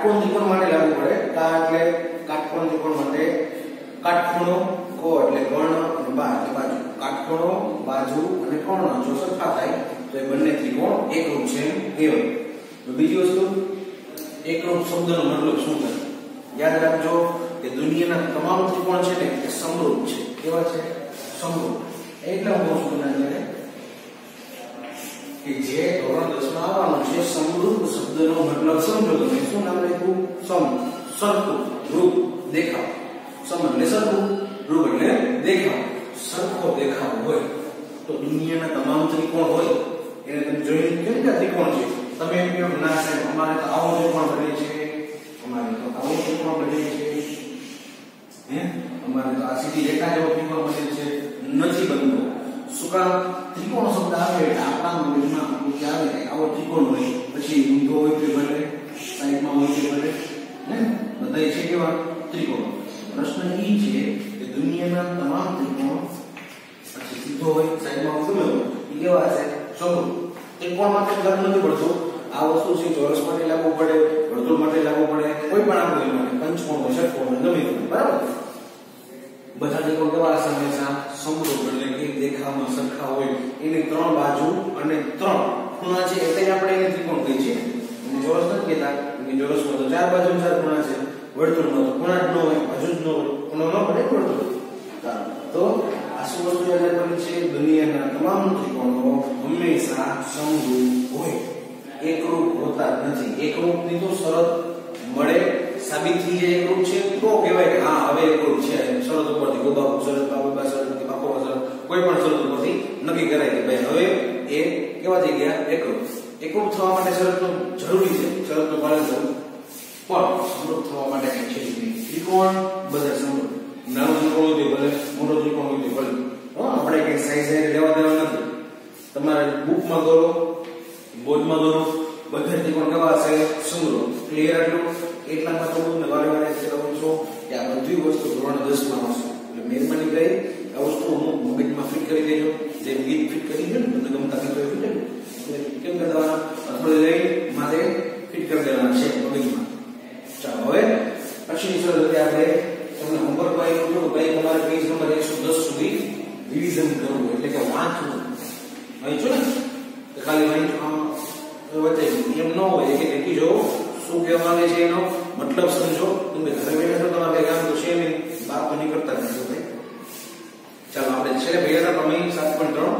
કાટકોણ ત્રિકોણ માટે લાગુ પડે. કા એટલે કાટકોણ ત્રિકોણ માટે કાટખૂણો કો એટલે કર્ણ અને બા એટલે બાજુ કાટખૂણો, બાજુ અને કર્ણ જો સરખા થાય, તો એ બંને ત્રિકોણ એકરૂપ છે કહેવાય. તો બીજી વસ્તુ, એકરૂપ શબ્દનો મતલબ શું થાય? યાદ રાખજો કે દુનિયાના તમામ ત્રિકોણ છે ને એ સમરૂપ છે. કેવા છે? સમરૂપ. એટલે હું કહું છું કે જે ધોરણ 10 માં આવવાનું છે સમરૂપ શબ્દનો મતલબ સમજો. તમે શું નામ રાખ્યું? સમ, સરખું, રૂપ, દેખાવ. સમ એટલે સરખું, રૂપ એટલે દેખાવ. સરખો દેખાવ હોય તો દુનિયાના તમામ ત્રિકોણ હોય. એને તમે જોઈને કેમ કે ત્રિકોણ છે? તમે એમ કહો ના સાહેબ, અમારે તો આવો ત્રિકોણ બને છે. અમારે તો આવો ત્રિકોણ બને છે. હે? અમારે તો આ સીધી રેખા જેવો ત્રિકોણ બને છે. નથી બનતો. શું ત્રિકોણ શબ્દ આવે એટલે આપણા મગજમાં આપણું આવે આવો ત્રિકોણ હોય પછી ઊંધો હોય કે ભલે સાઈડમાં હોય તે ભલે હે બધા છે કેવા ત્રિકોણ પ્રશ્ન એ છે કે દુનિયાના તમામ ત્રિકોણ પછી સીધો હોય સાઈડમાં ગમે હોય એ કેવા હશે સમૃદ્ધ ત્રિકોણ માટે લાગુ નથી પડતો આ વસ્તુ છે ચોરસ માટે લાગુ પડે વર્તુળ માટે લાગુ પડે કોઈ પણ આકૃતિ માટે પંચકોણ હોય ષટકોણ હોય ગમે બરાબર બધા ત્રિકોણ કેવા હશે હંમેશા સમરૂપ એટલે કે દેખાવમાં સરખા હોય, એની ત્રણ બાજુ અને ત્રણ. ખૂણા છે એટલે આપણે એને ત્રિકોણ કહીએ છીએ અને ચોરસ નથી કહેતા કે ચોરસમાં તો ચાર બાજુ ચાર ખૂણા છે. વર્તુળમાં તો ખૂણા જ ન હોય, બાજુ જ ન હોય. ખૂણો ન પડે વર્તુળ. તો આ શું વસ્તુ યાદ રાખવાની છે? દુનિયાના તમામ ત્રિકોણો હંમેશા સમરૂપ હોય. એકરૂપ હોતા નથી. એકરૂપની તો શરત મળે, સાબિત થઈ જાય એકરૂપ છે. તો કહેવાય કે હા, હવે એકરૂપ છે. શરત ઉપરથી ગોબા શરત બાપો શરત કોઈ પણ શરત ઉપરથી નક્કી કરાય કે ભાઈ હવે એ કેવા થઈ ગયા એકરૂપ એકરૂપ થવા માટે શરતનો જરૂરી છે. શરતનું પાલન કરવું. પણ સમૃદ્ધ થવા માટે કઈ છે નહીં. ત્રિકોણ બધા સમૃદ્ધ. નાનો ત્રિકોણ હોય ભલે, મોટો ત્રિકોણ હોય ભલે. આપણે કઈ સાઈઝ લેવા દેવા નથી. તમારે બુકમાં દોરો, બોર્ડમાં દોરો, બધા ત્રિકોણ કેવા હશે? સમૃદ્ધ. ક્લિયર એટલું એટલા માટે હું વારે વારે કહેવું કે આ બધી વસ્તુ ધોરણ 10 માં આવશે. એટલે મહેરબાની કરી આ વસ્તુ હું મગજમાં ફિટ કરી દેજો જે ગીત ફિટ કરી દે ને તમને ગમતા ગીતો ફિટ એટલે કેમ કરવાના અઠવાડિયે લઈ મારે ફિટ કરી દેવાના છે મગજમાં ચાલો હવે પછીની શરૂઆત આપણે તમને હોમવર્કમાં એવું કહ્યું ભાઈ તમારે પેજ નંબર 110 સુધી રિવિઝન કરવું એટલે કે વાંચવું વાંચો ને તો ખાલી વાંચવા વચ્ચે એમ ન હોય કે લખી જો શું કહેવા માંગે છે એનો મતલબ સમજો તમે ઘરે બેઠા છો તમારે કઈ કામ તો છે નહીં બાપ તો નહીં કરતા નથી ભાઈ ચાલો આપણે છેલ્લે ભેગા પ્રમેય સાત પોઈન્ટ ત્રણ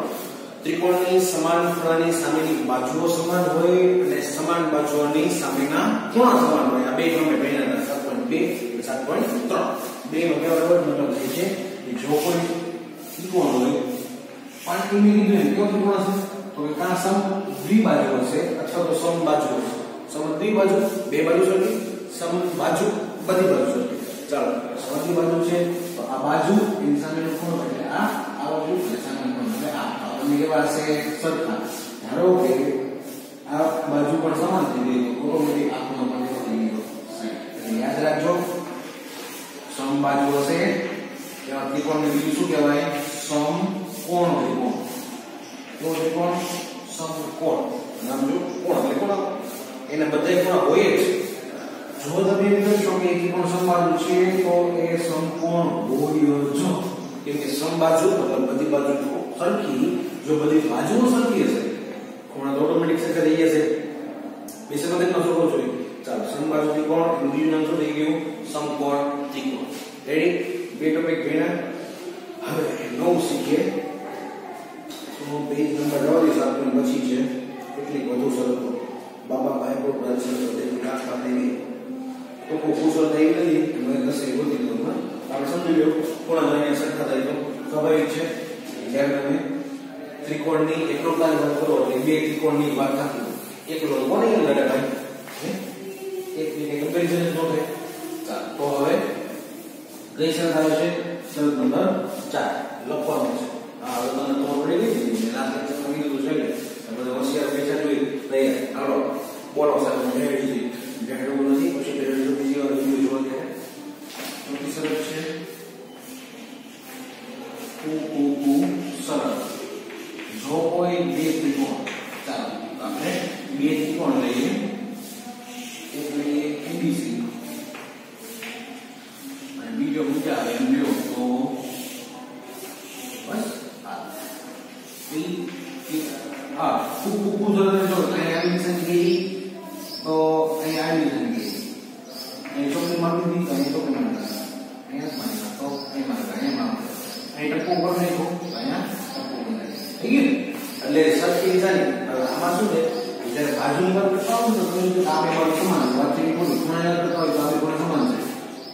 ત્રિકોણની સમાન ખૂણાની સામેની બાજુઓ સમાન હોય અને સમાન બાજુઓની સામેના ખૂણા સમાન હોય આ બે અમે ભણ્યા હતા સાત પોઈન્ટ બે સાત પોઈન્ટ ત્રણ બે નો કેવો છે કે જો કોઈ ત્રિકોણ હોય પાંચ મિનિટ કીધું કેવો ત્રિકોણ હશે, તો કે કાં સમ દ્વિબાજુ હશે અથવા તો સમ બાજુ હશે. સમ દ્વિબાજુ બે બાજુ સરખી સમ બાજુ, બધી બાજુ સરખી ચાલો, સમ બાજુ છે, તો આ બાજુ એની સામેનો કોણ એટલે આ આ બાજુ અને સામેનો કોણ એટલે આ આપણને કેવા હશે સરખા. ધારો કે આ બાજુ પણ સમાન થઈ ગઈ, તો ઓટોમેટિક આ ખૂણો પણ થઈ ગયો. એટલે યાદ રાખજો. સમ બાજુ હશે ત્યાં ત્રિકોણને બીજું શું કહેવાય સમકોણ ત્રિકોણ કેવો ત્રિકોણ સમકોણ નામ જો કોણ એટલે કોણ એને બધા ખૂણા હોય જ જો તમે એમ કહેશો કે ત્રિકોણ સમબાજુ છે તો એ સમકોણ હોય જ કેમ કે સમબાજુ મતલબ બધી બાજુ સરખી જો બધી બાજુઓ સરખી હશે ખૂણા તો ઓટોમેટિક સરખા થઈ જશે વિશે મગજમાં શું કરવું જોઈએ ચાલો સમબાજુ ત્રિકોણ એનું બીજું નામ શું થઈ ગયું સમકોણ ત્રિકોણ રેડી બે ટોપિક ભણ્યા હવે નવું શીખીએ તો પેજ નંબર જવા દઈશ આપણે પછી છે. કેટલીક વધુ શરતો. બાબા ભાઈ તેની દાખલા થઈ તો કોઈ કુશળ થઈ નથી મને દસે ગોતી દઉં હા. આપણે સમજી લો પૂર્ણ અહીંયા સરખા થાય તો? સ્વાભાવિક છે. જ્યારે તમે ત્રિકોણની એકલો પ્લાન વાત કરો, એટલે બે ત્રિકોણની વાત એકલો કોને લડે ભાઈ? એક રીતે કમ્પેરિઝન નો થાય કઈ શરત આવે છે શરત નંબર ચાર લખવાનું છે આ હવે તમને ખબર પડી ગઈ ને લાસ્ટ લેક્ચરમાં કીધું છે એટલે બધા હોશિયાર બેઠા જોઈ તૈયાર હાલો બોલો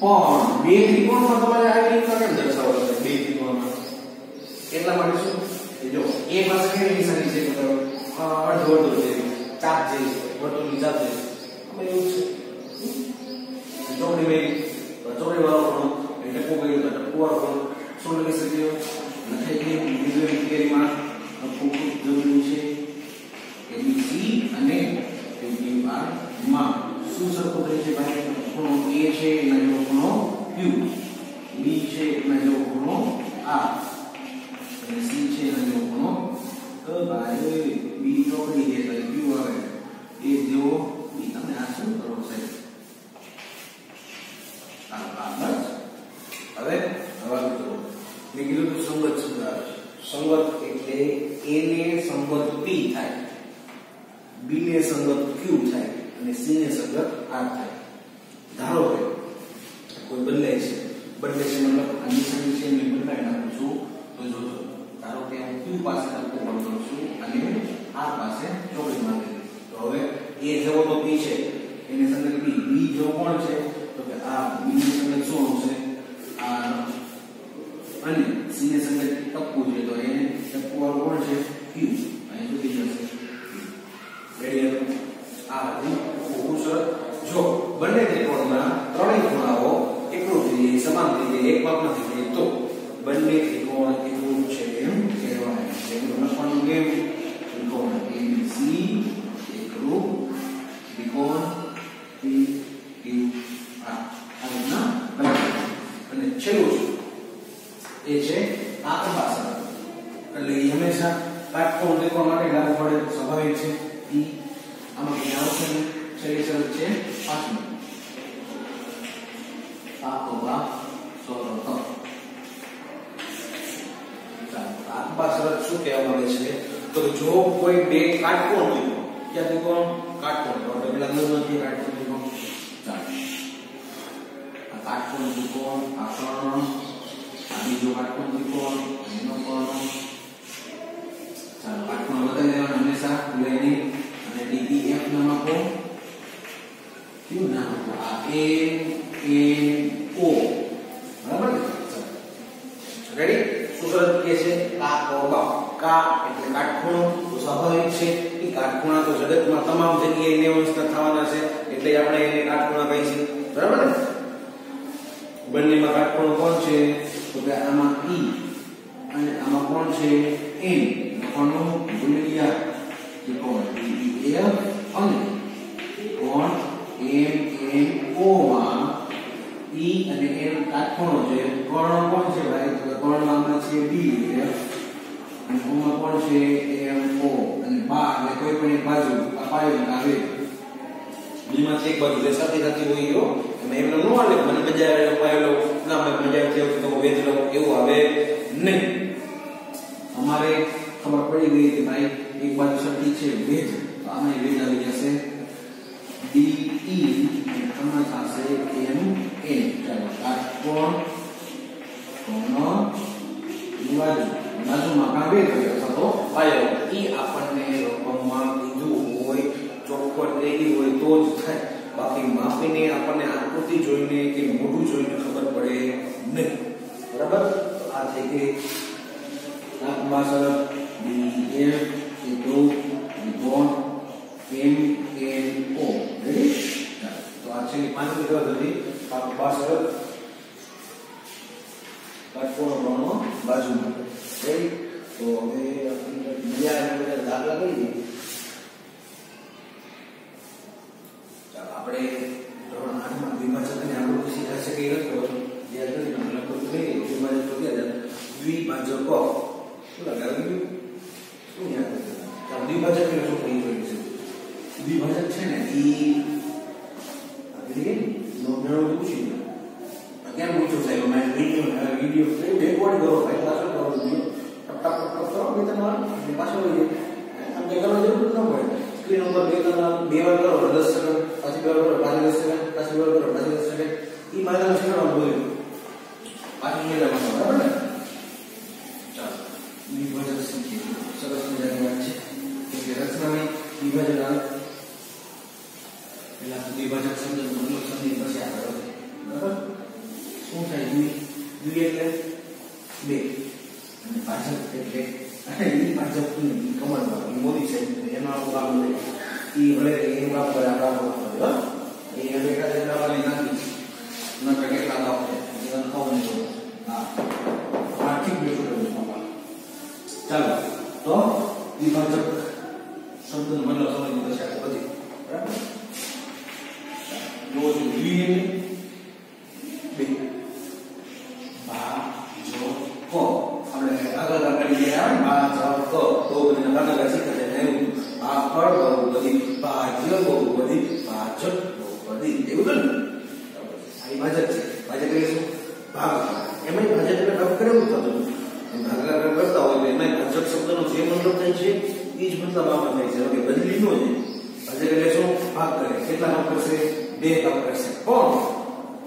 પણ બે ત્રિકોણમાં તમારે આવી રીતે કેમ દર્શાવવાનું છે બે ત્રિકોણમાં એટલા માટે શું? એ જો એ પાસે કેવી નિશાની છે અડધો અડધો છે, ચાપ છે વર્તુળની ચાપ છે. અમે એવું છે. ચોકડી ભાઈ ચોકડી વાળો પણ એટલે ટપકો ગયો તો ટપકો વાળો પણ શું લખી શક્યો જરૂરી છે. એબીસી અને એબીઆરમાં. શું સરખું થઈ છે ભાઈ? ખૂણો એ છે એના જેવો ખૂણો ક્યુ બી છે એના જેવો ખૂણો આર અને સી છે એના જેવો ખૂણો તો ભાઈ બી ચોકડી છે એટલે ક્યુ આવે એ જેવો બી તમે આ શું કરો સાહેબ આ આ બસ હવે હવે આગળ કરો મેં કીધું કે સંગત શબ્દ આવે છે સંગત એટલે એ ને સંગત પી થાય બી ને સંગત ક્યુ થાય અને સી ને સંગત આર થાય ધારો કે કોઈ બદલાય છે બદલે છે મતલબ આ નિશાની છે મેં બદલાઈ નાખું છું તો જોજો ધારો કે હું ક્યુ પાસે શું અને આ પાસે ચોકડી માંગે તો હવે એ જેવો તો પી છે એને સંગત બી બી જેવો કોણ છે તો કે આ બી ની સંગત શું આવશે આ અને સી ને સંગત ટપ્પુ છે તો એને ટપ્પુ વાળું કોણ છે? ક્યુ અહીં સુધી જશે રેડી આ હતી ખૂબ સરસ જો બંને ત્રિકોણના ત્રણેય ખૂણાઓ એકરૂપ રીતે સમાન રીતે એક માપના થઈ જાય તો બંને ત્રિકોણ એકરૂપ છે એમ કહેવાય છે એમ લખવાનું કેમ ત્રિકોણ ABC એકરૂપ ત્રિકોણ PQR આ રીતના લખવાનું. અને છેલ્લું છે એ છે આત્મા શરત એટલે એ હંમેશા કાટકોણ ત્રિકોણ માટે લાગુ પડે સ્વાભાવિક છે ઈ આમાં કઈ આવશે નહીં છેલ્લી શરત છે પાંચમી આત્મા શરત આત્મા શરત શું કહેવા માંગે છે તો કે જો કોઈ બે કાટકોણ ત્રિકોણ ક્યાં ત્રિકોણ કાટકોણ તો આપણે પેલા દૂર નથી કાટકોણ ત્રિકોણ ચાલો આ કાટકોણ ત્રિકોણ આ કર્ણ આ બીજો કાટકોણ ત્રિકોણ એનો કર્ણ ચાલો કાટકોણ બતાવી દેવાના હંમેશા લઈને અને DEF નામ આપો કયું નામ આપો આ A A O બરાબર ને રેડી શું શરત કે છે કા કો બા કા એટલે કાટખૂણો તો સ્વાભાવિક છે કે કાટખૂણા તો જગતમાં તમામ જગ્યાએ નિયમસ્થ થવાના છે એટલે આપણે એને કાટખૂણા કહીએ છીએ બરાબર ને બંનેમાં કાટખૂણો કોણ છે તો કે આમાં E અને આમાં કોણ છે N કોણનો ગુણ્યા ત્રિકોણ DEF અને કોણ M N O માં E અને M કાટખૂણો છે કર્ણ કોણ છે ભાઈ તો કે કર્ણમાં છે DEF અને ઓમાં કોણ છે M O અને બા એટલે કોઈ પણ એક બાજુ અપાયો આવે બીમાં એક બાજુ જે સાથે સાથે હોય નો એમને ન આવે મને મજા આવે અપાયેલો ના મને મજા આવતી હોય તો વેચ લઉં એવું આવે નહીં. અમારે ખબર પડી ગઈ કે ભાઈ એક બાજુ સરખી છે વેજ તો આમાં વેજ આવી જશે. ડી ઈ તમારા પાસે એમ એ ચાલો કાટકોણ કોનો બાજુ બાજુમાં કાં વેજ અથવા તો પાયો. ઈ આપણને માપીને આપણને આકૃતિ જોઈને કે મોઢું જોઈને ખબર પડે નહીં. બરાબર? આ થઈ ગઈ નાકમાં સરળ બી એમ તો આ છે પાંચ વિગત હતી નાકમાં સરળ કાટકોણ પ્રમાણો બાજુમાં. તો હવે આપણે બીજા દાખલા લઈએ આપણે ધોરણ આઠમાં દ્વિભાજકની આકૃતિ શીખ્યા છે કે એ નથી ખબર જે કરી તમે લગભગ થઈ દ્વિભાજક તો ક્યાં જાય દ્વિભાજકો શું લગાવી ગયું શું યાદ હતું? ચાલો દ્વિભાજક એટલે શું કહી રહ્યું છે દ્વિભાજક છે ને ઈ આપણે કે નો મેળો પૂછી લો કેમ પૂછ્યું સાહેબ મેં વિડીયો વિડીયો રેકોર્ડ કરો ભાઈ પાછળ કરો વિડીયો ટપ ટપ ટપ કરો બે ત્રણ વાર અને પાછળ વળી જાય આમ કઈ કરવાની જરૂર જ ન પડે સ્ક્રીન ઉપર બે ત્રણ બે વાર કરો એટલે દસ સેકન્ડ પાછી કરો પાછી દસ સેકન્ડ પછી બે કરો પાછી દસ સેકન્ડ એ મારે શીખવાનું બોલ્યું પાછું નહીં લખવાનું બરાબર ને? ચાલો. વિભાજક શીખીએ. સરસ મજાની વાત છે. એટલે રચનાની વિભાજન આવે. તો વિભાજક શબ્દ મતલબ સમજી પછી આગળ બરાબર? શું થાય? દ્વિ દ્વિ એટલે બે. અને ભાજપ એટલે એ ભાજપની કમર એ મોદી સાહેબ, એનો આપણું એ ભલે એનું કામ કરે આ ચાલો. તો વિભાજક શબ્દનો મતલબ સમજવું પડશે આગળ બરાબર જો દ્વિ બે બા જો કો આપણે આગળ આગળ ગયા બા જો કો તો બધી ભાગાકાર શીખે છે એવું આ બહુપદી ભાજક બહુપદી એવું તો ને ભાજપ છે. ભાજપ એટલે શું? ભાગ એમાં ભાજપ એટલે ભાગ કરે એવું થતું ભાગાકાર કરતા હોય તો એમાં ભાજપ શબ્દનો જે મતલબ થાય છે, એ જ મતલબ આમાં થાય છે. ઓકે બદલી નો છે ભાજપ એટલે શું? ભાગ કરે. કેટલા ભાગ કરશે? બે ભાગ કરશે. કોણ?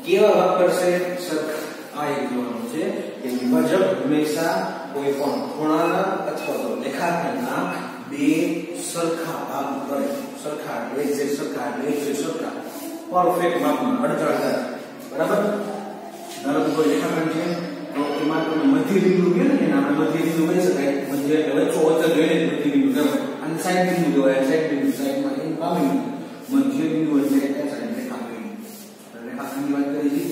કેવા ભાગ કરશે? સરખા આ એક જોવાનું છે કે વિભાજક હંમેશા કોઈ પણ ખૂણાના અથવા તો રેખાખંડના બે સરખા ભાગ કરે. સરખા એક જે સરખા એક જે સરખા. પરફેક્ટ માપમાં, અડધા બરાબર? ધારો કે કોઈ રેખાખંડ છે, તો એમાં તમે મધ્ય બિંદુ કે ને, એને આપણે મધ્ય બિંદુ કહી શકાય. મધ્ય એટલે વચ્ચો વચ્ચે જોઈને મધ્ય બિંદુ કહેવાય. અને સાઈડ બિંદુ કહેવાય સાઈડ બિંદુ સાઈડમાં એમ પામી મધ્ય બિંદુ એટલે એ સાઈડ રેખાખંડ. રેખાખંડની વાત કરી છે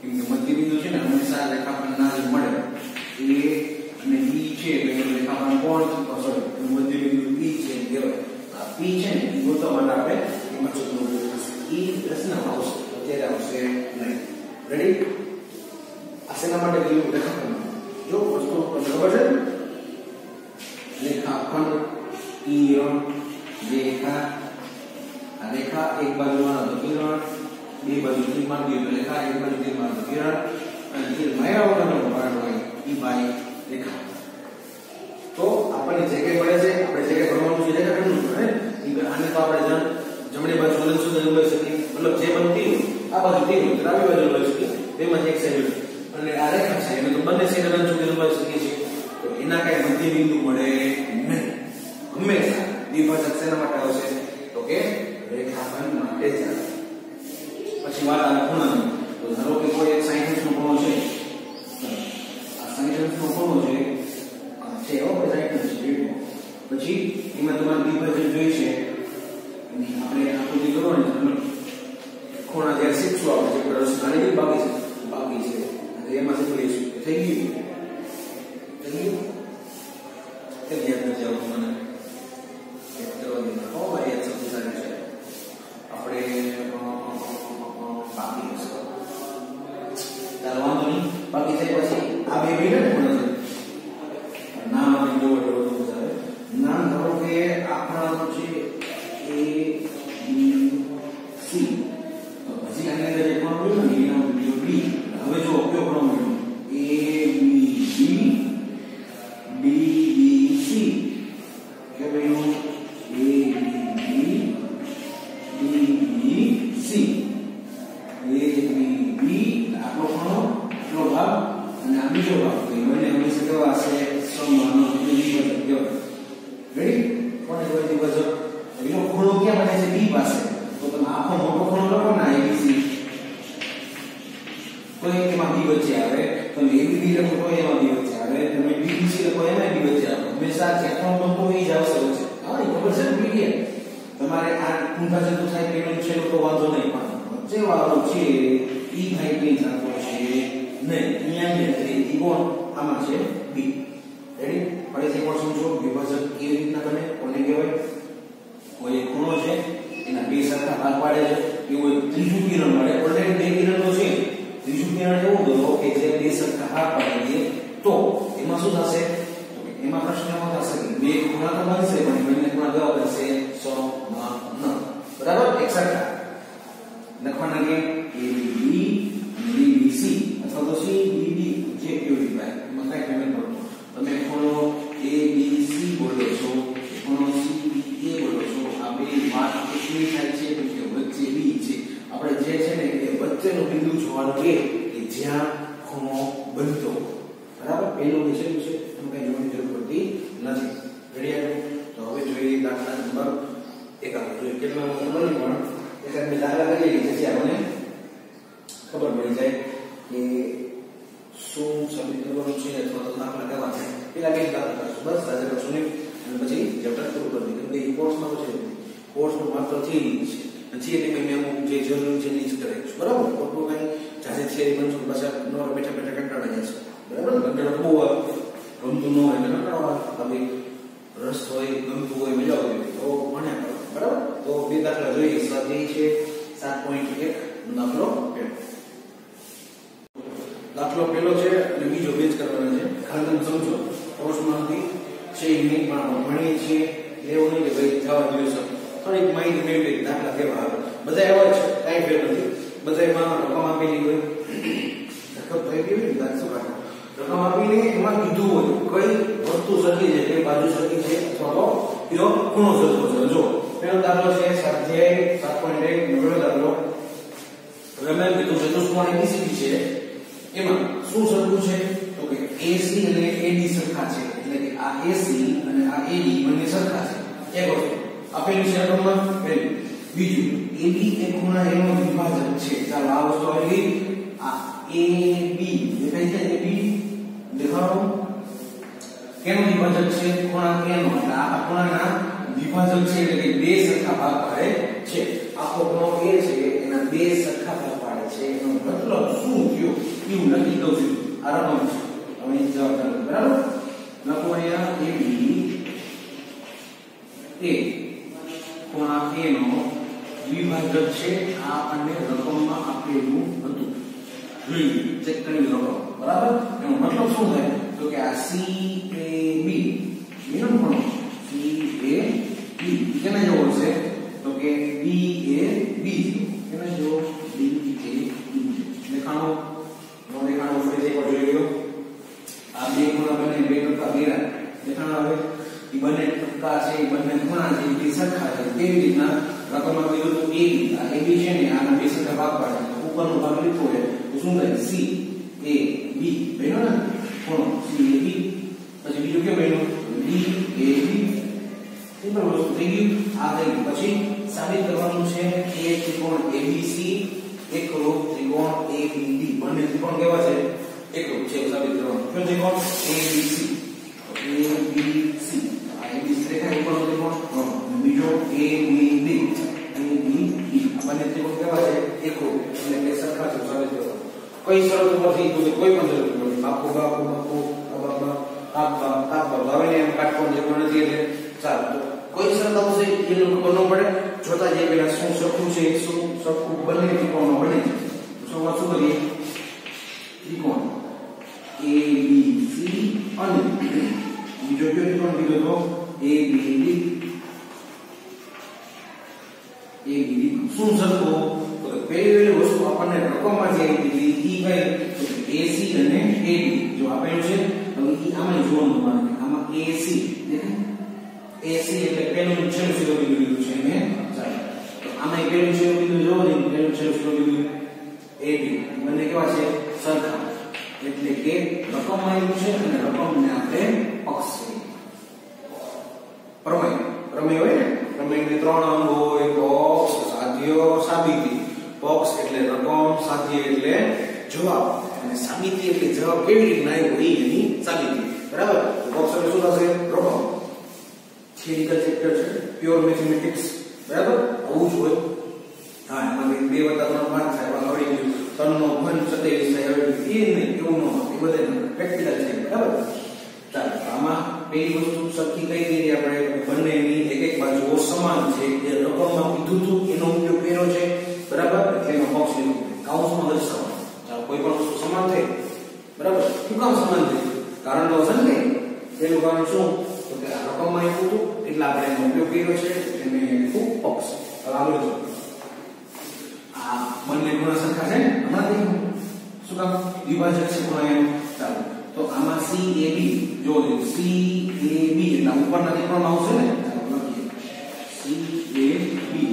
કેમ કે મધ્ય બિંદુ છે ને, હંમેશા રેખાખંડના જ મળે. એ અને ઈ છે, એટલે રેખાખંડ કોણ સોરી મધ્ય બિંદુ પી છે કહેવાય. આ પી છે નહીં આવે હંમેશા લોકો એ જ આવશે વચ્ચે. હા, એ ખબર છે ને તમારે આ ઊંધા જતું થાય પેલું છે તો વાંધો નહીં પણ જે વાંધો છે, ઈ ભાઈ કઈ થતો છે નહીં અહીંયા ઈ કોણ? આમાં છે બી. રેડી ફરીથી પણ સમજો? વિભાજક કેવી રીતના બને કોને કહેવાય? કોઈ ખૂણો છે, એના બે સરખા ભાગ પાડે છે, એવું એક ત્રીજું કિરણ મળે. ઓલરેડી બે કિરણ તો છે. ત્રીજું કિરણ એવું દો કે જે બે સરખા ભાગ પાડી દે તો એમાં શું થશે તો કે એમાં પ્રશ્ન એવો થશે કે બે ખૂણા તો બનશે પણ બંને ખૂણા કેવા બનશે સમાન બરાબર એક સરખા લખવાના કે ABB અને BBC અથવા તો CBD દાખલા આપણને ખબર પડી જાય કે શું સાબિત છે અથવા તો દાખલા કેવા છે પેલા બે દાખલા કરશું. બસ દાખલા કરશું નહીં. અને પછી ચેપ્ટર પૂરું કરી દઈએ કેમ કે કોર્સમાં છે કોર્સનું માત્ર થિયરી છે અને થિયરી મેં અમુક જે જરૂરી છે એ જ કરાવી છું. બરાબર? ખોટું કંઈ જાતે થિયરી બનશું પાછા નવા બેઠા બેઠા કંટાળા જશે બરાબર? ને કંટાળો બહુ ગમતું ન હોય એટલે કંટાળો આવે. રસ હોય, ગમતું હોય, મજા હોય તો ભણ્યા બરાબર? તો બે દાખલા જોઈએ. સ્વાધ્યાય છે. સાત પોઈન્ટ એક દાખલો દાખલો પહેલો છે અને બીજો બે કરવાનો છે. ખાલી તમે સમજો, કોર્સમાંથી છે એ નહીં, પણ ભણીએ છીએ. એવું નહીં કે ભાઈ જવા પણ થોડીક માહિતી મેળવી દાખલા કેવા આવે. બધા એવા છે, કાંઈ ફેર નથી. બધા એમાં રકમ આપેલી હોય. રકમ થઈ ગઈ હોય દાખલો રકમ આપીને એમાં કીધું હોય, કઈ વસ્તુ સરખી છે કઈ બાજુ સરખી છે, અથવા તો કયો ખૂણો સરખો છે, જો. પહેલો દાખલો છે સ્વાધ્યાય સાત પોઈન્ટ એક નવરો દાખલો રમેન કીધું ચતુષ્કોણ એબીસીડી છે એમાં શું સરખું છે તો કે AC અને AD સરખા છે એટલે કે આ AC અને આ AD બંને સરખા છે એક વસ્તુ આપેલું છે રકમમાં પહેલું બીજું AB એ ખૂણા એનો વિભાજક છે ચાલો આ વસ્તુ આવી આ AB દેખાય છે AB દેખાડો કેનો વિભાજક છે ખૂણા કેનો એટલે આ ખૂણાના વિભાજક છે એટલે કે બે સરખા ભાગ પાડે છે. આખો ખૂણો એ છે એના બે સરખા ભાગ પાડે છે. એનો મતલબ શું થયો? એવું લખી દઉં છું. આરામ છે. હવે જવાબ ચાલો બરાબર? લખો અહીંયા AB એ ખૂણા એ નો વિભાજક છે. આ આપણને રકમમાં આપેલું હતું. જોઈએ ચેક કરી લો બરાબર? એનો મતલબ શું થાય? તો કે આ સી એ CAB એનો પણ CAB કેના જેવો છે તો કે BAB કેના જેવો BAB દેખાણો નો દેખાણો ફરીથી એકવાર જોઈ લો આ બે ખૂણા બને બે ટકા ગેરા દેખાણો હવે એ બંને ટકા છે એ બંને ખૂણા છે એ સરખા છે કેવી રીતના રકમમાં કીધું તો AB આ AB છે ને આના બે સરખા ભાગ પાડે ઉપરનો ભાગ લીધો હોય તો શું થાય C A B. બન્યો ને ખૂણો C A B. પછી બીજું કયો બન્યો D A B. સિમ્પલ વસ્તુ થઈ ગયું આ થઈ ગયું. પછી સાબિત કરવાનું છે કે ત્રિકોણ ABC એકરૂપ ત્રિકોણ ABD બંને ત્રિકોણ કેવા છે? એકરૂપ છે એવું સાબિત કરવાનું. કયો ત્રિકોણ. ABC ABC આ ABC રેખા ઉપરનો ત્રિકોણ? હા. અને બીજો ABD ABD આ બંને ત્રિકોણ કેવા છે? એકરૂપ એટલે કે સરખા છે એવું સાબિત કરવાનું. કઈ શરત ઉપરથી તો કે કોઈ પણ શરત ઉપરથી. બાપુ બાપુ બાપુ બાપા કાપા કાપા ભાવે એમ કાટકોણ જે પણ નથી એટલે ચાલો તો કોઈ શરત આવશે એ લોકો ખબર ન પડે? જોતા જઈએ પેલા શું સરખું છે, શું સરખું બંને ત્રિકોણમાં બને છે? તો શું શું કરીએ? ત્રિકોણ એ બી સી અને બીજો કયો ત્રિકોણ કીધો તો? એ બી ડી એ બી ડી શું સરખું? તો પહેલી પહેલી વસ્તુ આપણને રકમમાં જે આવી દીધી ઈ કઈ? AC અને AD જો આપેલું છે હવે ઈ આમાં જોવાનું તમારે આમાં AC દેખાય. AC એટલે પેલું છેલ્લું શિરોબિંદુ લીધું છે મે ચાલો. તો આમાં પેલું શિરોબિંદુ જોવો ને પેલું છેલ્લું શિરોબિંદુ AB બંને કેવા છે? સરખા. એટલે કે રકમ આવ્યું છે અને રકમને આપણે અક્ષ છે. પ્રમેય. પ્રમેય હોય ને? પ્રમેયને ત્રણ અંગ હોય પક્ષ સાધ્ય સાબિતી. પક્ષ એટલે રકમ, સાધ્ય એટલે જવાબ. અને સાબિતી એટલે જવાબ કેવી રીતના આવ્યો એ એની સાબિતી. બરાબર? તો બોક્સ એટલે શું થશે? રકમ. થિયરિકલ ચેપ્ટર છે પ્યોર મેથેમેટિક્સ બરાબર? આવું જ હોય. હા, એમાં બે- વત્તા ત્રણ પાંચ સાહેબ આવડી ગયું ત્રણનો ઘન સત્યાવીસ સાહેબ આવડી એ નહીં એવું ન એ બધા પ્રેક્ટિકલ છે, બરાબર? ચાલો આમાં પેલી વસ્તુ સરખી કઈ દીધી આપણે બંનેની એક એક બાજુઓ સમાન છે, જે રકમમાં કીધું હતું એનો ઉપયોગ કર્યો છે બરાબર એટલે એનો બોક્સ લીધું કાઉન્સમાં દર્શાવવાનું ચાલો કોઈ પણ વસ્તુ સમાન થઈ બરાબર શું કામ સમાન થઈ કારણ તો હશે ને તેનું કારણ શું તો કે આ રકમમાં આવ્યું હતું એટલે આપણે એનો ઉપયોગ કર્યો છે, એને ખૂબ પક્ષ હવે છે. આ બંને ગુણ સરખા છે? હમણાં દેખ્યું શું કામ? વિભાજક છે ખૂણા એનું. ચાલો. તો આમાં સી એ બી જો સી એ બી એટલે ઉપરના ત્રિકોણ આવશે ને? સી એ બી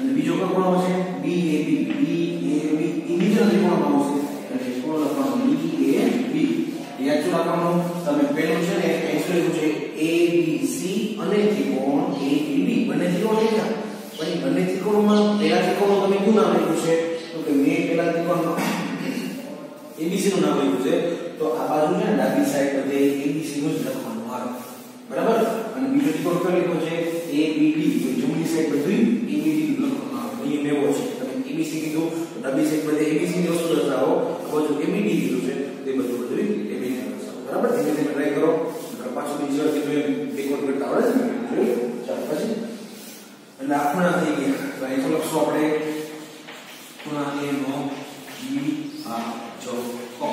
અને બીજો કયો કોણ આવશે બી એ બી બી એ બી એ નીચેના ત્રિકોણમાં આવશે એટલે ખૂણો લખવાનો? બી એ બી યાદ રાખવાનું તમે પેલું છે ને એક્સપ્રેસ છે એ બી સી અને એબીસી નું નામ આપ્યું છે. તો આ બાજુ ને ડાબી સાઈડ બધે એબીસી નું જ લખવાનું આવે બરાબર? અને બીજો ત્રિકોણ કયો લખ્યો છે? એબીડી તો જમણી સાઈડ બધું એબીડી લખવાનું આવે. અહીં મેવો છે. તમે એબીસી કીધું, તો ડાબી સાઈડ બધે એબીસી ની વસ્તુ દર્શાવો આ બાજુ એબીડી કીધું છે, તે બધું બધું એબીડી દર્શાવો બરાબર? ધીમે ધીમે ટ્રાય કરો. પાછું બીજી વાર કીધું એમ રેકોર્ડ કરતા આવડે છે ને જોયું? ચાલો પછી એટલે આ ખૂણા થઈ ગયા તો અહીં તો લખશું આપણે ખૂણા એ નો બી આ જો કો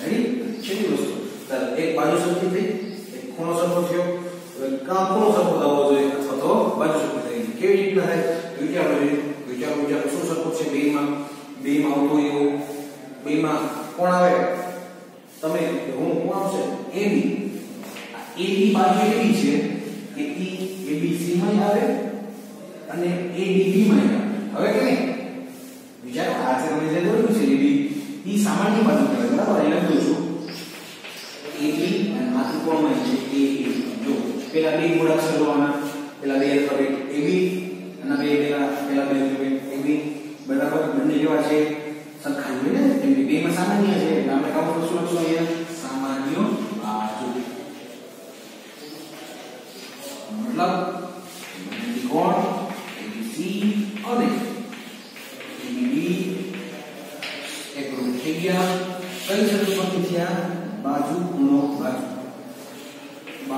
રેડી છેલ્લી વસ્તુ ચાલો એક બાજુ સરખી થઈ, એક ખૂણો સરખો થયો કાં ખૂણો સરખો થવો જોઈએ અથવા તો બાજુ સરખી થઈ. કેવી રીતના થાય? તો વિચારો વિચારો વિચારો. શું સરખો છે બેમાં? બેમાં આવતો એવું, બેમાં કોણ આવે? તમે, હું કોણ આવશે? બી. એ બી બાજુ એવી છે કે બી સી માં આવે અને એ બી માં આવે. હવે કે વિચારો, આ છે તમે જે દોર્યું છે બી ઈ સામાન્ય બાજુ કહેવાય, બરાબર? એ લખું છું એ બી અને આ ત્રિકોણમાં છે એ બી જો પેલા બે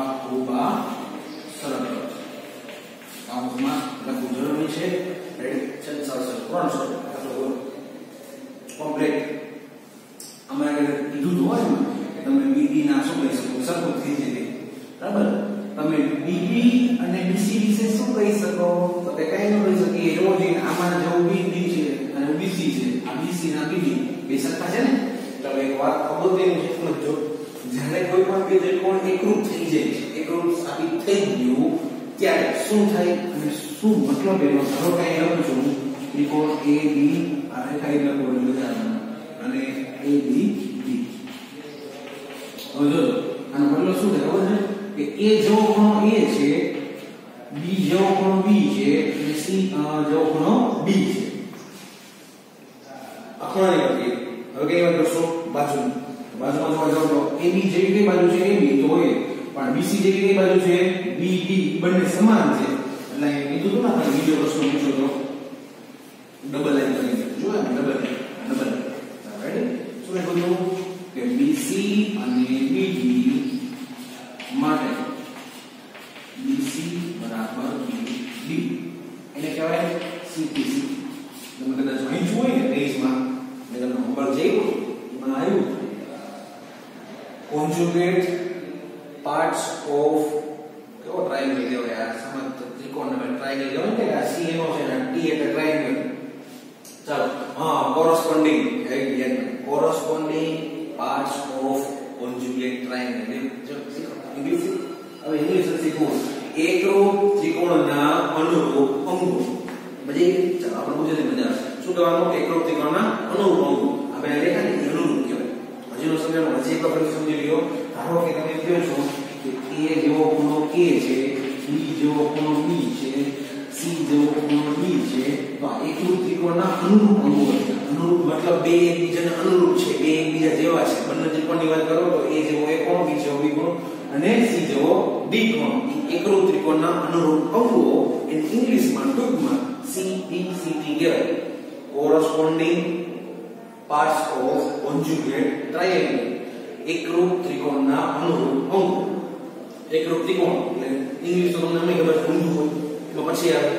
બાહુબા શરત કાઉન્સમાં લખવું જરૂરી છે. રેડી ચલ સર સર ત્રણ શરત આ તો કોમ્પ્લેટ અમારે કીધું તો હોય કે તમે બીબી ના શું કહી શકો? સરખું થઈ જાય બરાબર? તમે બીબી અને બીસી વિશે શું કહી શકો? કઈ ન કહી શકીએ. જો જે આમાં જો બીબી છે બીસી છે. આ બીસી ના બીબી બે સરખા છે ને? એટલે એક વાત અગત્યની છે સમજો જ્યારે કોઈ પણ બે ત્રિકોણ એકરૂપ થઈ જાય છે, એકરૂપ સાબિત થઈ ગયું, ત્યારે શું થાય અને શું મતલબ એનો ધારો કઈ લખું છું ત્રિકોણ એ બી આ કઈ લખો બધા અને એ બી ડી હવે જો આનો મતલબ શું થાય ખબર છે? કે એ જેવો ખૂણો એ છે બી જેવો ખૂણો બી છે, અને સી જેવો ખૂણો બી છે. આ ખૂણાની હવે કઈ વાત કરશો? બાજુ જોવા જાવ તો બી જેવી કઈ બાજુ છે? બી તો હોય પણ બીસી જે કઈ બાજુ છે? BD બંને સમાન છે. એટલે કીધું હતું ને આપણે, બીજો પ્રશ્ન પૂછ્યો તો. ડબલ લાઈન જોયા ને? ડબલ ડબલ રાઈટ શું એ બધું કે બીસી અને બીડી માટે બીસી બરાબર બીડી એને કહેવાય સીપીસી તમે કદાચ વાંચ્યું હોય ને પેજમાં મેં તમને હોમવર્ક જેવું એમાં આવ્યું કોન્જુગેટ પાર્ટ્સ ઓફ કેવો ટ્રાયંગલ કહેવાય યાર સમજ તો ત્રિકોણ ને ટ્રાયંગલ કહેવાય ને કે આ સી એનો છે ને ટી એટલે ટ્રાયંગલ ચાલો હા corresponding corresponding parts of conjugate triangle જો શીખો ઇંગ્લિશ હવે ઇંગ્લિશ શીખવું એકરૂપ ત્રિકોણના અનુરૂપ અંગો બધી ચાલો આપણે ગુજરાતી મજા આવશે શું કહેવાનું એકરૂપ ત્રિકોણના અનુરૂપ અંગો આપણે રેખાની અનુરૂપ કહેવાય હજીનો સમજાવવાનો હજી એક વખત સમજી લ્યો ધારો કે તમે કહો છો કે a જેવો ખૂણો a છે b જેવો ખૂણો b છે c જેવો ખૂણો d છે તો આ એકરૂપ ત્રિકોણના અનુરૂપ અંગો બન્યા અનુરૂપ મતલબ બે એકબીજાને અનુરૂપ છે બે એકબીજા જેવા છે બંને ત્રિકોણની વાત કરો તો એ જેવો એ કોણ બી જેવો બી કોણ અને સી જેવો ડી કોણ એકરૂપ ત્રિકોણના અનુરૂપ અંગો ઇન ઇંગ્લિશમાં ટૂંકમાં સી બી સી ટી કહેવાય. Corresponding parts of conjugate triangle એકરૂપ ત્રિકોણના અનુરૂપ અંગો. એકરૂપ ત્રિકોણ, એટલે ઇંગ્લિશ તો તમને ખબર, ઊંધું હોય. તો પછી આવે.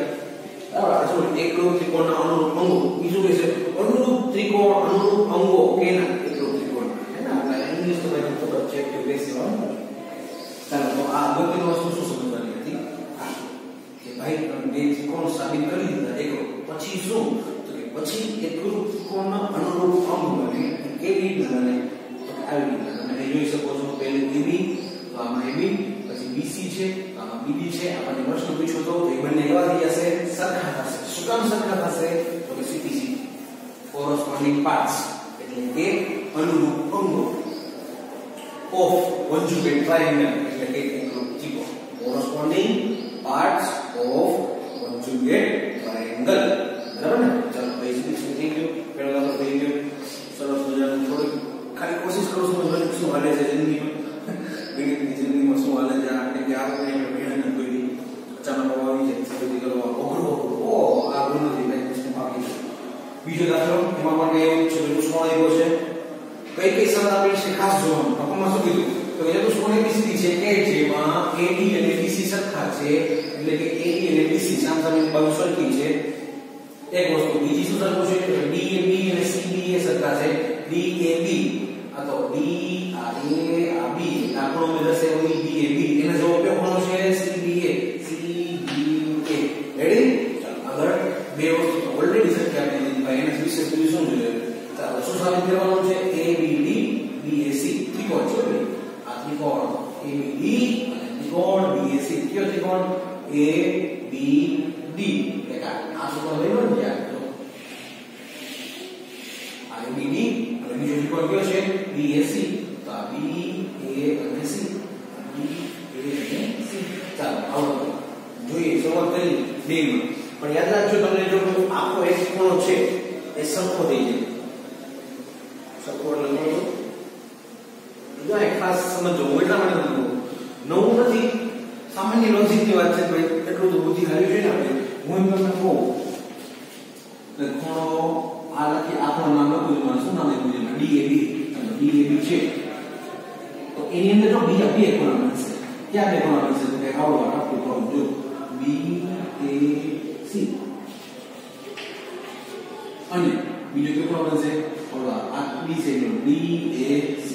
બરાબર, આ શું એકરૂપ ત્રિકોણના અનુરૂપ અંગો. બીજું કે છે, અનુરૂપ ત્રિકોણ, અનુરૂપ અંગો, કેના એકરૂપ ત્રિકોણ? ને એટલે ઇંગ્લિશ તો ભાઈ ખબર છે, કે બેસી ચાલો આ અગત્યની વસ્તુ શું સમજવાની હતી? કે ભાઈ, તમે બે ત્રિકોણ સાબિત કરી દીધા. એક પછી શું? તો કે પછી એકરૂપ ત્રિકોણના અનુરૂપ અંગ બને કેવી રીતે બને તો આવી રીતે તમે જોઈ શકો છો, પહેલું એબી તો આમાં એબી પછી બીસી છે આમાં બીબી છે. આપણને પ્રશ્ન પૂછ્યો તો એ બંને એવા થઈ જશે. સરખા થશે. શું કામ સરખા થશે? તો કે CPC. કોરસ્પોન્ડિંગ પાર્ટ્સ એટલે કે અનુરૂપ અંગો. of conjugate triangle એટલે કે એકરૂપ ત્રિકોણ corresponding parts of conjugate triangle AD અને BC સરખા છે, એટલે કે AD અને BC સામસામે બાજુ સરખી છે. એક વસ્તુ, બીજી શું સરખું છે? કે DAB અને CBA સરખા છે. DAB આ તો D, આ A, આ B આપણો મેળ મેં BAC તો આ B, A અને C. B, A અને C. ચાલો આવડો જોઈએ શરૂઆત કરી બે માં પણ યાદ રાખજો તમને જો આખો એક ખૂણો છે એ સરખો થઈ જાય સરખો એટલે શું જો એક ખાસ સમજો હું એટલા માટે તમને કહું નવું નથી સામાન્ય લોજિકની વાત છે ભાઈ એટલું તો બુદ્ધિ હારી જોઈએ ને આપણે હું એમ તમને કહું કે ખૂણો આ લખી આપણો નામ લખું છું શું નામ લખ્યું છે DAB ચાલો DAB છે તો એની અંદર જો બીજા બે ખૂણા બનશે ક્યાં બે ખૂણા બનશે તો કે આવડો આખું ખૂણો જો B A C અને બીજો કયો ખૂણો બનશે ઓલા આ B છે જો D A C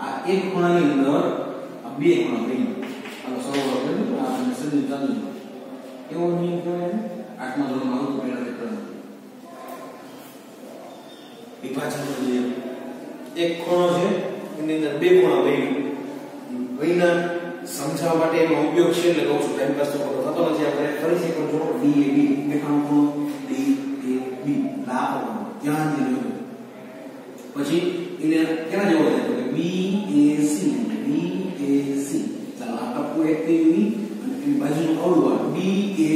આ એક ખૂણાની અંદર આ બે ખૂણા બની આનો સરવાળો કર્યો તો આ સંયુક્ત ચાલુ છે એવો નિયમ કહેવાય ને આઠમા ધોરણમાં આવતું પહેલા પેપર વિભાજન નિયમ એક ખૂણો છે, એની અંદર બે ખૂણા બન્યા. બન્યા સમજાવવા માટે એનો ઉપયોગ છે એટલે કહું છું ટાઈમ પાસ તો ખોટો થતો નથી. આપણે ફરીથી પણ જોડો ડી એ બી દેખાણો ખૂણો ડી એ બી લાભ ધ્યાનથી જોજો. પછી એને કેના જેવો છે તો બી A C B A C ચાલો, આ ટપકું એક થઈ બી અને એની બાજુનું અવળું બી એ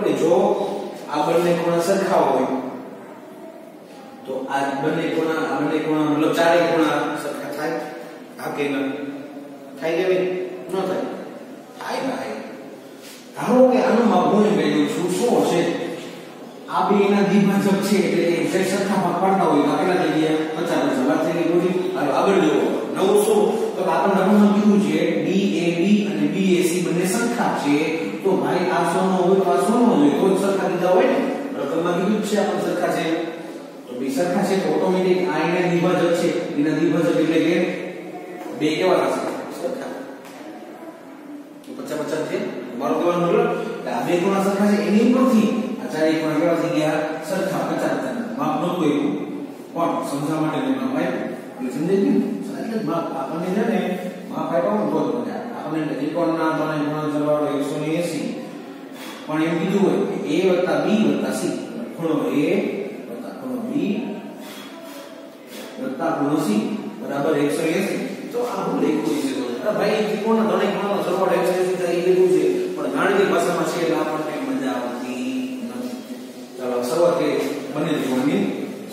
કે જો આ બંને ખૂણા સરખા હોય, તો આ બંને ખૂણા આ બંને ખૂણા મતલબ ચારે ખૂણા સરખા થાય? હા ના. થાય કે ન થાય. થાય ભાઈ ધારો કે આનું માપ હું એમ છું, શું હશે? આ બે એના દ્વિભાજક છે, એટલે એ જે સરખા ભાગ પાડતા હોય તો કેટલા થઈ ગયા? પચાસ વાત થઈ ગઈ પૂરી આગળ જુઓ. નવસો, તો આપણે આપણને નવું કીધું છે, ડી, એ, બી અને બી, એ, સી છે. તો ભાઈ આ સોનો હોય તો આ સોનો હોય તો જ સરખા દીધા હોય ને રકમમાં કીધું જ છે આપણે સરખા છે તો બે સરખા છે તો ઓટોમેટિક આ એના વિભાજક છે એના વિભાજક એટલે કે બે કેવા થશે સરખા તો પચાસ પચાસ છે મારો કહેવાનો મતલબ કે આ બે ખૂણા સરખા છે એની ઉપરથી આ ચારે ખૂણા કેવા થઈ ગયા સરખા પચાસ પચાસ માપ નહોતું એવું પણ સમજવા માટે મેં માપ આપ્યું એટલે સમજાઈ ગયું એટલે જ માપ આપણને છે ને માપ આપ્યા હોય ને તો જ મજા આવે. આપણને ત્રિકોણના ત્રણેય ખૂણા સરવાળો એકસો ને એસી. પણ એમ કીધું હોય કે a b c ખૂણો a ખૂણો b ખૂણો c બરાબર 180 તો આ હું લખ્યું છે અરે ભાઈ ત્રિકોણના ત્રણેય ખૂણાનો સરવાળો 180 થાય એ લખ્યું છે. પણ ગાણિતિક ભાષામાં છે એટલે આપણને મજા આવતી નથી. ચાલો શરૂઆત કરીએ. બંને ત્રિકોણની.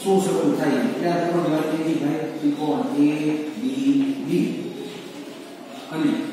શું સરખું થાય? એટલે આ ત્રિકોણ કરી ભાઈ. ત્રિકોણ a b b અને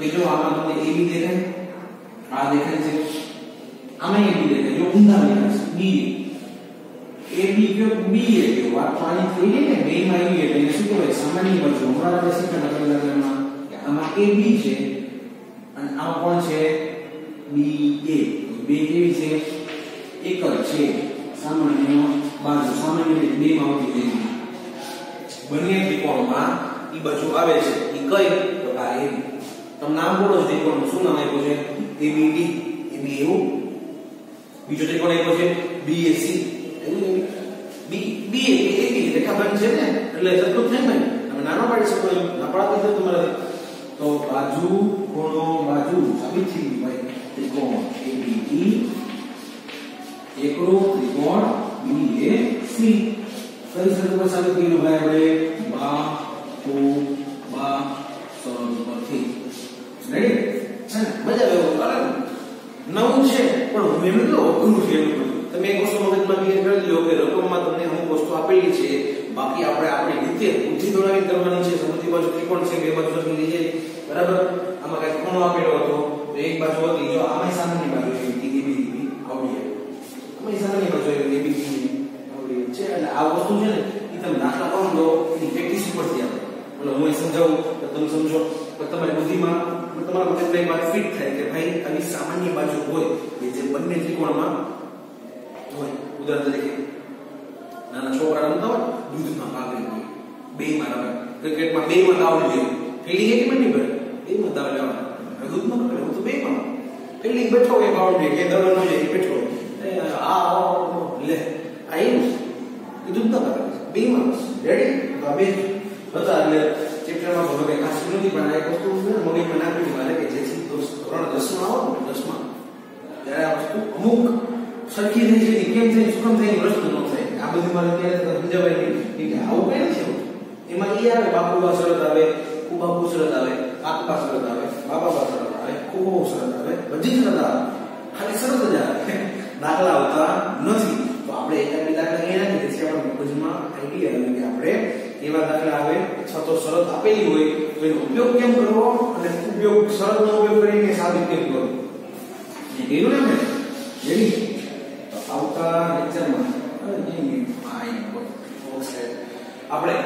તો કે જો આમાં તમને AB દેખાય. આ દેખાય છે. આમાં AB દેખાય. જો ઊંધા દેખાય B એ. બી કયો? બી એ કયો? વાત પાણી થઈ ને? બે માં આવી એટલે શું કહેવાય? સામાન્ય બાજુ હમણાં આપણે શીખ્યા પહેલા લેવલમાં કે આમાં બી છે અને આમાં કોણ છે? એ. બે કેવી છે? એક જ છે. સામાન્ય બાજુ સામાન્ય રીતે બે માં આવતી જાય બંને ત્રિકોણમાં ઈ બાજુ આવે છે. ઈ કઈ? તો આ એ તમે નામ બોલો છો ત્રિકોણનું શું નામ આપ્યું છે એબીડી એબી એવું બીજો ત્રિકોણ આપ્યો છે બીએસી એવું એવું બી બી એ બી રેખાખંડ છે ને એટલે સરખું જ થાય ને તમે નાનો પાડી શકો એમ ના પાડતી તો તમારે તો બાજુ ખૂણો બાજુ સાબિત થઈ ગયું ભાઈ ત્રિકોણ એબીડી એકરૂપ ત્રિકોણ બીએસી કઈ શરત પર સાબિત કર્યું ભાઈ આપણે બા તો બા સરળ પરથી રેડી મજા આવે કારણ. નવું છે, પણ એમ અઘરું છે એમ તમે એક વસ્તુ મગજમાં ક્લિયર કરી લો કે રકમમાં તમને અમુક વસ્તુ આપેલી છે, બાકી આપણે આપણી રીતે બુદ્ધિ દોડાવી કરવાની છે સમજી બાજુ ત્રિકોણ છે, બે બાજુ સરખી છે. બરાબર? આમાં કઈ ખૂણો આપેલો હતો. તો એક બાજુ હતી, જો આમાં સામેની બાજુ હતી એવી એવી આવડી આમાં સામેની બાજુ એવી એવી એવી આવડી છે, એટલે આ વસ્તુ છે ને, એ તમે દાખલા કરો લો એની પ્રેક્ટિસ ઉપરથી આવે. એટલે હું સમજાવું, તો તમે સમજો. તો તમારી બુદ્ધિમાં તમારા મગજમાં ફિટ થાય કે ભાઈ આવી સામાન્ય બાજુ હોય કે જે બંને ત્રિકોણમાં હોય. ઉદાહરણ તરીકે, નાના છોકરા રમતા હોય દૂધમાં ભાગ લેવો બે માં રમે. ક્રિકેટમાં બે માં દાવ લેવો ફિલ્ડિંગ એક મિનિટ ભરે. બે માં દાવ લેવા દૂધમાં રમે હું તો બે માં ફિલ્ડિંગ બેઠો એ બાઉન્ડ્રી કે દરવાજો નો જાય બેઠો આ આવો લે. આ એમ એ દૂધમાં કરે બે માં રેડી બે હતા એટલે ચેપ્ટરમાં કે ખાસ નથી, પણ આ એક વસ્તુ મગજમાં નાખવી મારે ધોરણ દસમાં ને દસમાં. ત્યારે આ વસ્તુ અમુક સરખી થઈ છે કેમ થઈ, શું થઈ પ્રશ્ન ન થાય. આ બધી મારે ત્યારે સમજાવાય નહીં. કે આવું કઈ છે? એમાં એ આવે, બાપુબા શરત આવે, કુબાપુ શરત આવે કાકબા શરત આવે બાબાબા શરત આવે, કુબો શરત આવે, બધી શરત આવે. ખાલી શરત જ આવે. દાખલા આવતા નથી. તો આપણે એકાદ બે દાખલા અહીંયા નાખી દઈએ આપણા મગજમાં આઈડિયા આવે કે આપણે એવા દાખલા આવે, અથવા તો શરત આપેલી હોય તો ઉપયોગ કેમ કરવો? અને ઉપયોગ શરતનો ઉપયોગ કરીને સાબિત કેમ કરવો? એ કીધું ને મેં. જેની આવતા લેક્ચરમાં આપણે